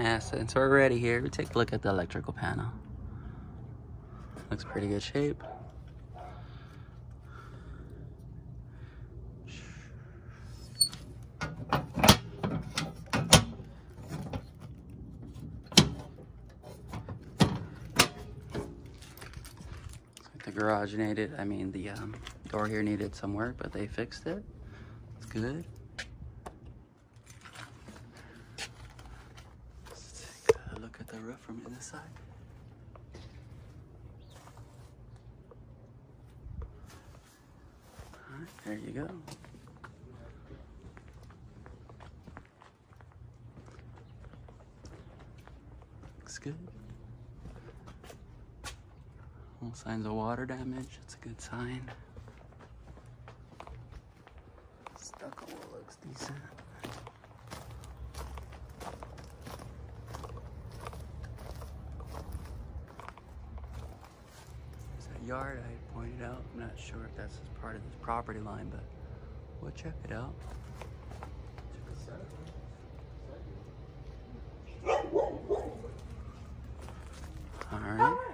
Yeah, since we're ready here, we take a look at the electrical panel. Looks pretty good shape. The garage needed, I mean, the um, door here needed some work, but they fixed it. It's good. Let's take a look at the roof from the side. All there you go. Looks good. No signs of water damage. It's a good sign. Stucco looks decent. yard I pointed out. I'm not sure if that's part of this property line, but we'll check it out. All right.